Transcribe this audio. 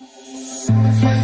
don't